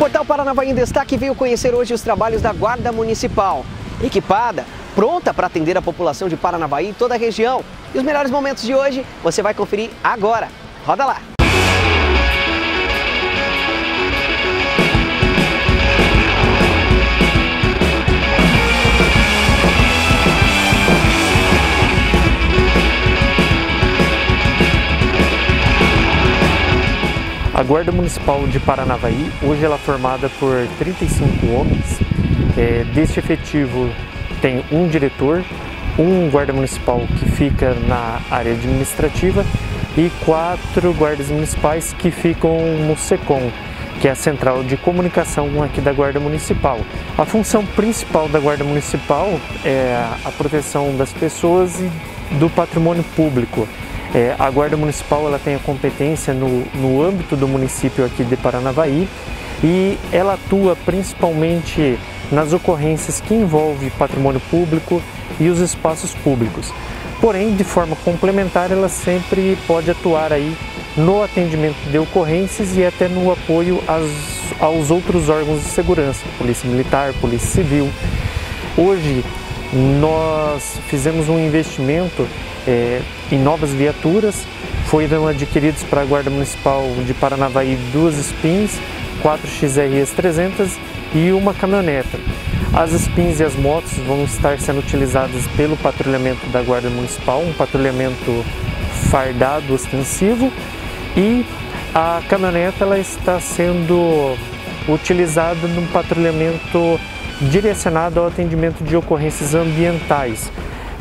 Portal Paranavaí em Destaque veio conhecer hoje os trabalhos da Guarda Municipal. Equipada, pronta para atender a população de Paranavaí e toda a região. E os melhores momentos de hoje você vai conferir agora. Roda lá! A Guarda Municipal de Paranavaí, hoje ela é formada por 35 homens. É, deste efetivo tem um diretor, um guarda municipal que fica na área administrativa e quatro guardas municipais que ficam no SECOM, que é a central de comunicação aqui da Guarda Municipal. A função principal da Guarda Municipal é a proteção das pessoas e do patrimônio público. É, a Guarda Municipal ela tem a competência no, no âmbito do município aqui de Paranavaí e ela atua principalmente nas ocorrências que envolvem patrimônio público e os espaços públicos. Porém, de forma complementar, ela sempre pode atuar aí no atendimento de ocorrências e até no apoio às, aos outros órgãos de segurança, Polícia Militar, Polícia Civil. Hoje, nós fizemos um investimento é, em novas viaturas, foram adquiridos para a Guarda Municipal de Paranavaí duas SPINs, 4 XREs 300 e uma caminhoneta. As SPINs e as motos vão estar sendo utilizadas pelo patrulhamento da Guarda Municipal, um patrulhamento fardado ostensivo, e a caminhoneta ela está sendo utilizada num patrulhamento direcionado ao atendimento de ocorrências ambientais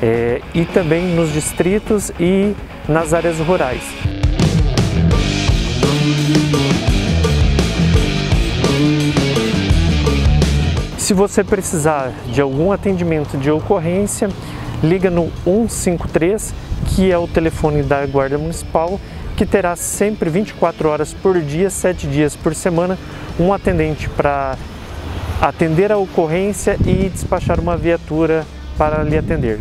é, e também nos distritos e nas áreas rurais. Se você precisar de algum atendimento de ocorrência, liga no 153, que é o telefone da Guarda Municipal, que terá sempre 24 horas por dia, 7 dias por semana, um atendente para atender a ocorrência e despachar uma viatura para lhe atender.